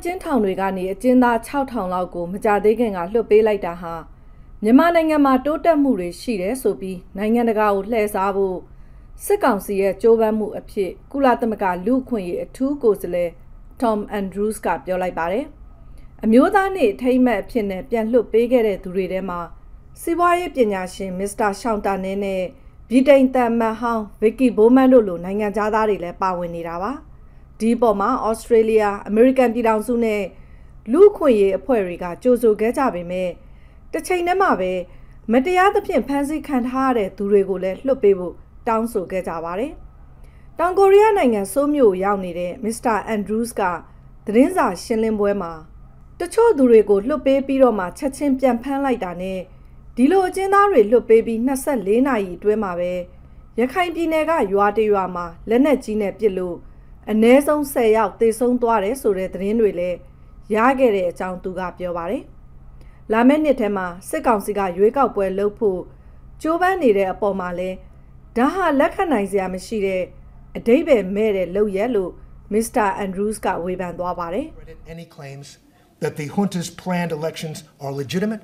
အကျဉ်းထောင်တွေကနေအကျဉ်းသား6000လောက်ကိုမကြသေးခင်ကလွှတ်ပေးလိုက်တာဟာမြန်မာနိုင်ငံမှာတိုးတက်မှုတွေရှိတယ်ဆိုပြီးနိုင်ငံတကာကိုလှည့်စားဖို့စစ်ကောင်စီရဲ့ကြိုးပမ်းမှုအဖြစ်ကုလသမဂ္ဂလူ့အခွင့်အရေးအထူးကိုယ်စားလှယ် Tom Andrews ကပြောလိုက်ပါတယ်။အမျိုးသားနေ့ထိမ့်မှတ်အဖြစ်နဲ့ပြန်လွှတ်ပေးခဲ့တဲ့သူတွေထဲမှာစီးပွားရေးပညာရှင်မစ္စတာရှောင်းတာနဲနဲ့ဗြိတိန်တမ်မန်ဟောင်းဗစ်ကီဘိုးမန်တို့လိုနိုင်ငံသားတွေလည်းပါဝင်နေတာပါ ဒီပေါ်မှာဩစတြေးလျအမေရိကန်ပြည်ထောင်စုနဲ့လူခွင့်ရေးအဖွဲ့တွေကကြိုးဆိုခဲ့ကြပေမဲ့တစ်ချိန်တည်းမှာပဲမတရားသဖြင့်ဖမ်းဆီးခံထားရတဲ့သူတွေကိုလည်းလွှတ်ပေးဖို့တောင်းဆိုခဲ့ကြပါတယ်တောင်ကိုရီးယားနိုင်ငံစိုးမြို့ရောက်နေတဲ့မစ္စတာအန်ဒရူးစ်ကသတင်းစာရှင်းလင်းပွဲမှာတချို့သူတွေကိုလွှတ်ပေးပြီးတော့မှချက်ချင်းပြန်ဖမ်းလိုက်တာနဲ့ဒီလိုအကျဉ်းသားတွေလွတ်ပေးပြီး24နာရီအတွင်းမှာပဲရခိုင်ပြည်နယ်ကရွာတရွာမှာလက်နက်ကြီးနဲ့ပစ်လို့ အ ਨੇ ဆုံး10ယောက်သေဆုံးသွားတယ်ဆိုတဲ့သတင်းတွေလည်းရခဲ့တဲ့အကြောင်းသူကပြောပါတယ်။လာမယ့်နှစ်ထဲမှာစစ်ကောင်စီကရွေးကောက်ပွဲလုပ်ဖို့ကြိုးပမ်းနေတဲ့အပေါ်မှာလဲဒါဟာလက်ခံနိုင်စရာမရှိတဲ့အတိတ်ပဲမဲ့တဲ့လုပ်ရက်လို့မစ္စတာအန်ဒရူးစ်ကဝေဖန်သွားပါတယ်။ Any claims that the junta's planned elections are legitimate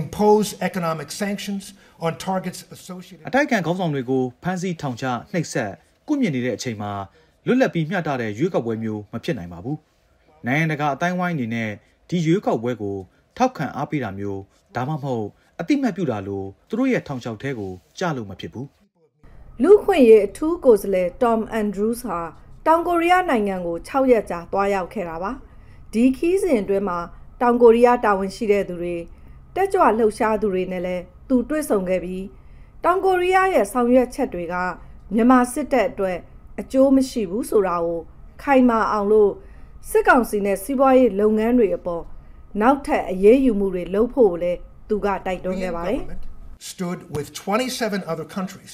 impose economic sanctions on targets associated အတိုက်ခံခေါင်းဆောင်တွေကိုဖမ်းဆီးထောင်ချနှိပ်စက်ကုမြင့်နေတဲ့အချိန်မှာ လွတ်လပ်ပြီးမျှတတဲ့ရွေးကောက်ပွဲမျိုးမဖြစ်နိုင်ပါဘူး။နိုင်ငံတကာအတိုင်းဝိုင်းအနေနဲ့ဒီရွေးကောက်ပွဲကိုထောက်ခံအားပေးတာမျိုးဒါမှမဟုတ်အတိမတ်ပြုတာလို့သူတို့ရဲ့ထောင်ချောက်ထဲကိုကြားလို့မဖြစ်ဘူး။လူခွင့်ရေးအထူးကိုယ်စားလှယ် Tom Andrews ဟာတောင်ကိုရီးယားနိုင်ငံကို6ရက်ကြာတွားရောက်ခဲ့တာပါ။ဒီခီးစဉ်အတွင်းမှာတောင်ကိုရီးယားတာဝန်ရှိတဲ့သူတွေတက်ကြွလှုပ်ရှားသူတွေနဲ့လည်းသူတွေ့ဆုံခဲ့ပြီးတောင်ကိုရီးယားရဲ့ဆောင်ရွက်ချက်တွေကမြန်မာစစ်တပ်အတွက် အကျိုးမရှိဘူးဆိုတာကိုခိုင်မာအောင်လို့စစ်ကောင်စီနဲ့စီးပွားရေးလုပ်ငန်းတွေအပေါ်နောက်ထပ်အရေးယူမှုတွေလုပ်ဖို့လည်းသူကတိုက်တွန်းခဲ့ပါတယ် stood with 27 other countries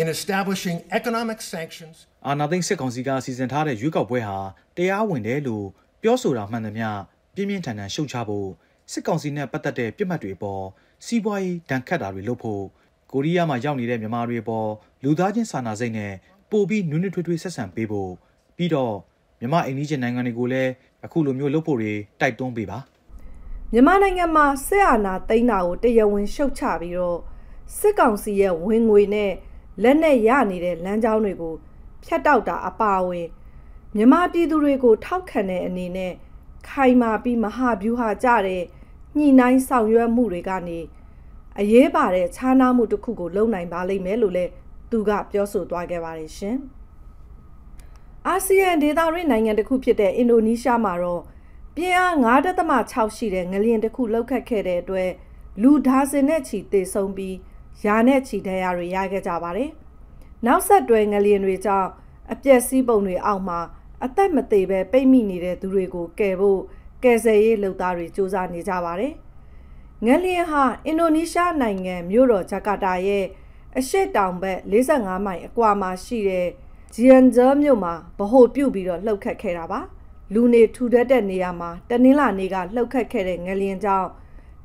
in establishing economic sanctions အာဏာသိမ်းစစ်ကောင်စီကစီစဉ်ထားတဲ့ရွေးကောက်ပွဲဟာတရားဝင်တယ်လို့ပြောဆိုတာမှန်သမျှပြင်းပြင်းထန်ထန်ရှုတ်ချဖို့စစ်ကောင်စီနဲ့ပတ်သက်တဲ့ပြစ်မှတ်တွေပေါ်စီးပွားရေးဒဏ်ခတ်တာတွေလုပ်ဖို့ကိုရီးယားမှာရောက်နေတဲ့မြန်မာတွေပေါ်လူသားချင်းစာနာစိတ်နဲ့ ပို့ပြီးနွေးနွေးထွေးထွေးဆက်ဆံပေးဖို့ပြီးတော့မြန်မာအိန္ဒိယနိုင်ငံတွေကိုလည်းအခုလိုမျိုးလုပ်ဖို့တွေတိုက်တွန်းပေးပါမြန်မာနိုင်ငံမှာစစ်အာဏာသိမ်းတာကိုတရားဝင်ရှုတ်ချပြီးတော့စစ်ကောင်စီရဲ့ဝင်ငွေနဲ့လက်နဲ့ရနေတဲ့လမ်းကြောင်းတွေကိုဖျက်တောက်တာအပါအဝင်မြန်မာပြည်သူတွေကိုထောက်ခံတဲ့အနေနဲ့ခိုင်မာပြီးမဟာဗျူဟာကြတဲ့ညှိနှိုင်းဆောင်ရွက်မှုတွေကနေအရေးပါတဲ့ခြားနားမှုတစ်ခုကိုလုံနိုင်ပါလိမ့်မယ်လို့လည်း သူကပြောဆိုသွားခဲ့ပါတယ်ရှင်။အာဆီယံဒေသတွင်းနိုင်ငံတစ်ခုဖြစ်တဲ့အင်ဒိုနီးရှားမှာတော့ပြင်းအား9.6ရှိတဲ့ငလျင်တစ်ခုလှုပ်ခတ်ခဲ့တဲ့အတွက်လူဒါဇင်နဲ့ချီသေဆုံးပြီးယာနဲ့ချီဒဏ်ရာတွေရခဲ့ကြပါတယ်။နောက်ဆက်တွဲငလျင်တွေကြောင့်အပျက်စီးပုံတွေအောက်မှာအသက်မသေးပဲပိတ်မိနေတဲ့သူတွေကိုကယ်ဖို့ကယ်ဆယ်ရေးလုပ်သားတွေစူးစမ်းနေကြပါတယ်။ငလျင်ဟာအင်ဒိုနီးရှားနိုင်ငံမြို့တော်ဂျကာတာရဲ့ အရှေ့တောင်ဘက်45မိုင်အကွာမှာရှိတဲ့ဂျီယန်ဂျာမြို့မှာဗဟိုပြုတ်ပြီးတော့လှုပ်ခတ်ခဲ့တာပါ။လူနေထူထပ်တဲ့နေရာမှာတနင်္လာနေ့ကလှုပ်ခတ်ခဲ့တဲ့ငလျင်ကြောင့်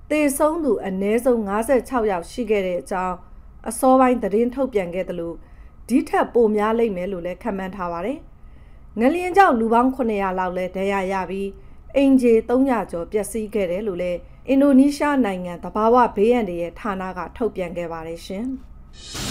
သေဆုံးသူအနည်းဆုံး56ယောက်ရှိခဲ့တဲ့အကြောင်းအစောပိုင်းသတင်းထုတ်ပြန်ခဲ့တယ်လို့ဒီထက်ပိုများလိမ့်မယ်လို့လည်းခန့်မှန်းထားပါတယ်။ငလျင်ကြောင့်လူပေါင်း900လောက်လည်းဒဏ်ရာရပြီးအင်ဂျီ300ကျော်ပျက်စီးခဲ့တယ်လို့လည်းအင်ဒိုနီးရှားနိုင်ငံသဘာဝဘေးအန္တရာယ်ဌာနကထုတ်ပြန်ခဲ့ပါတယ်ရှင်။ you